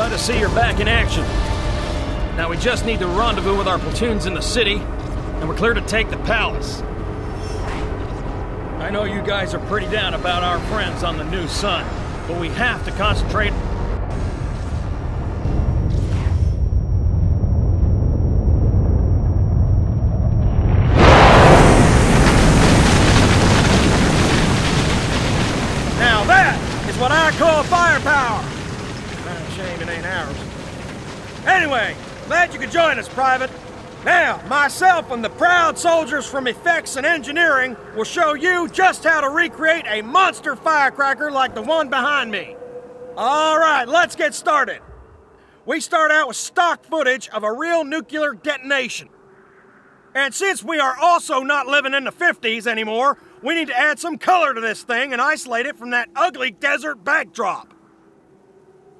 Glad to see you're back in action. Now we just need to rendezvous with our platoons in the city, and we're clear to take the palace. I know you guys are pretty down about our friends on the new sun, but we have to concentrate Now that is what I call firepower. Shame it ain't ours. Anyway, glad you could join us, Private. Now, myself and the proud soldiers from Effects and Engineering will show you just how to recreate a monster firecracker like the one behind me. All right, let's get started. We start out with stock footage of a real nuclear detonation. And since we are also not living in the 50s anymore, we need to add some color to this thing and isolate it from that ugly desert backdrop.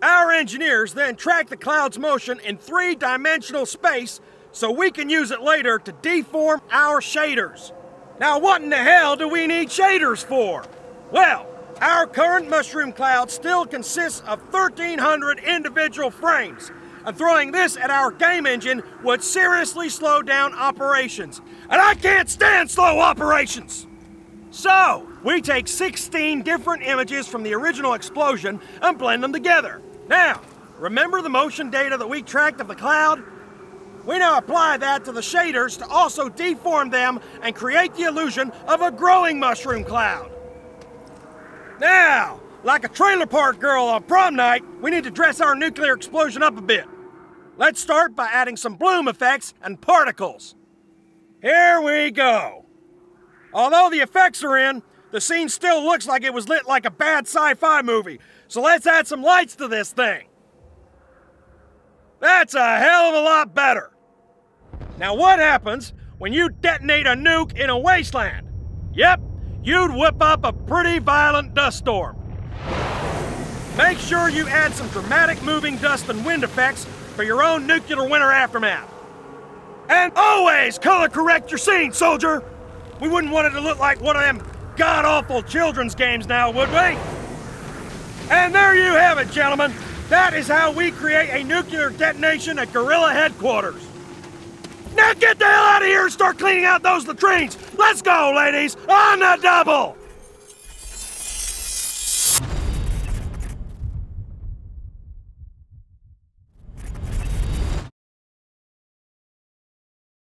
Our engineers then track the cloud's motion in three dimensional space so we can use it later to deform our shaders. Now, what in the hell do we need shaders for? Well, our current mushroom cloud still consists of 1,300 individual frames, and throwing this at our game engine would seriously slow down operations. And I can't stand slow operations! So, we take 16 different images from the original explosion and blend them together. Now, remember the motion data that we tracked of the cloud? We now apply that to the shaders to also deform them and create the illusion of a growing mushroom cloud. Now, like a trailer park girl on prom night, we need to dress our nuclear explosion up a bit. Let's start by adding some bloom effects and particles. Here we go. Although the effects are in, the scene still looks like it was lit like a bad sci fi movie, so let's add some lights to this thing. That's a hell of a lot better. Now, what happens when you detonate a nuke in a wasteland? Yep, you'd whip up a pretty violent dust storm. Make sure you add some dramatic moving dust and wind effects for your own nuclear winter aftermath. And always color correct your scene, soldier! We wouldn't want it to look like one of them god awful children's games now, would we? And there you have it, gentlemen. That is how we create a nuclear detonation at guerrilla headquarters. Now get the hell out of here and start cleaning out those latrines! Let's go, ladies! On the double!